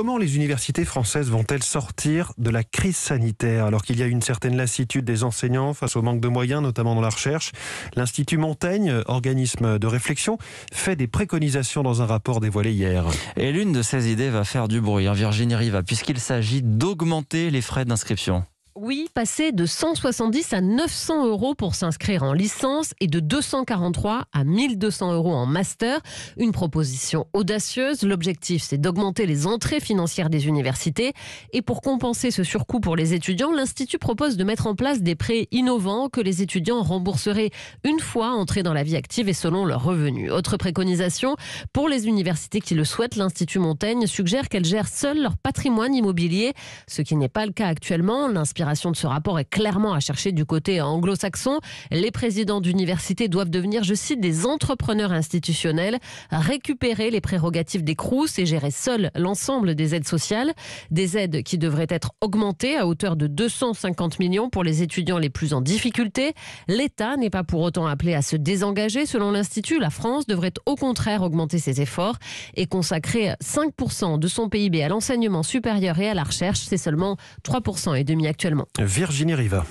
Comment les universités françaises vont-elles sortir de la crise sanitaire alors qu'il y a une certaine lassitude des enseignants face au manque de moyens, notamment dans la recherche? L'Institut Montaigne, organisme de réflexion, fait des préconisations dans un rapport dévoilé hier. Et l'une de ces idées va faire du bruit, hein, Virginie Riva, puisqu'il s'agit d'augmenter les frais d'inscription. Oui, passer de 170 à 900 euros pour s'inscrire en licence et de 243 à 1200 euros en master. Une proposition audacieuse. L'objectif, c'est d'augmenter les entrées financières des universités. Et pour compenser ce surcoût pour les étudiants, l'Institut propose de mettre en place des prêts innovants que les étudiants rembourseraient une fois entrés dans la vie active et selon leurs revenus. Autre préconisation, pour les universités qui le souhaitent, l'Institut Montaigne suggère qu'elles gèrent seules leur patrimoine immobilier, ce qui n'est pas le cas actuellement de ce rapport est clairement à chercher du côté anglo-saxon. Les présidents d'université doivent devenir, je cite, des entrepreneurs institutionnels, récupérer les prérogatives des CRUS et gérer seuls l'ensemble des aides sociales. Des aides qui devraient être augmentées à hauteur de 250 millions pour les étudiants les plus en difficulté. L'État n'est pas pour autant appelé à se désengager. Selon l'Institut, la France devrait au contraire augmenter ses efforts et consacrer 5% de son PIB à l'enseignement supérieur et à la recherche. C'est seulement 3% et demi actuellement. Virginie Riva.